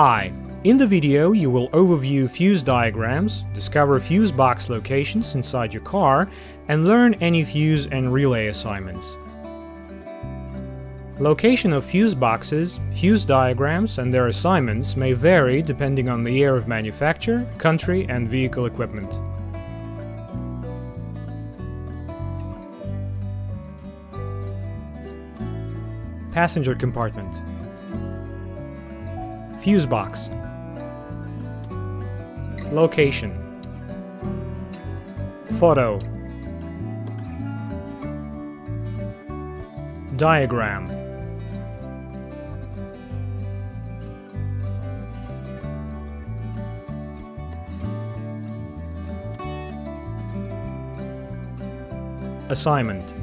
Hi, in the video you will overview fuse diagrams, discover fuse box locations inside your car, and learn any fuse and relay assignments. Location of fuse boxes, fuse diagrams, and their assignments may vary depending on the year of manufacture, country, and vehicle equipment. Passenger compartment Fuse box. Location. Photo. Diagram. Assignment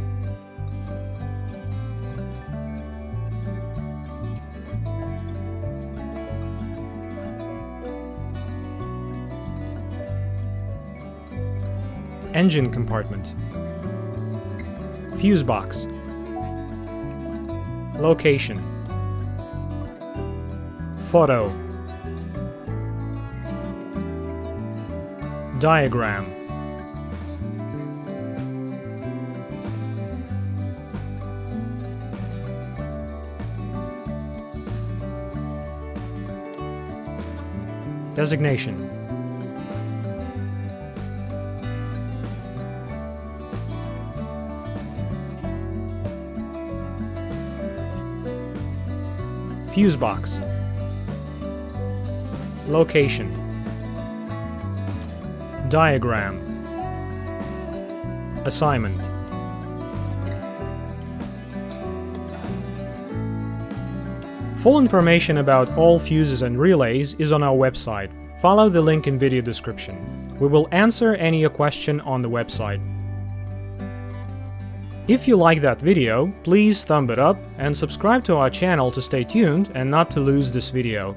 Engine compartment. Fuse box. Location. Photo. Diagram. Designation Fuse box Location Diagram Assignment Full information about all fuses and relays is on our website. Follow the link in video description. We will answer any question on the website. If you like that video, please thumb it up and subscribe to our channel to stay tuned and not to lose this video.